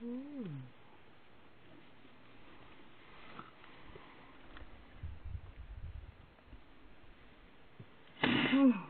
Hmm. Mm.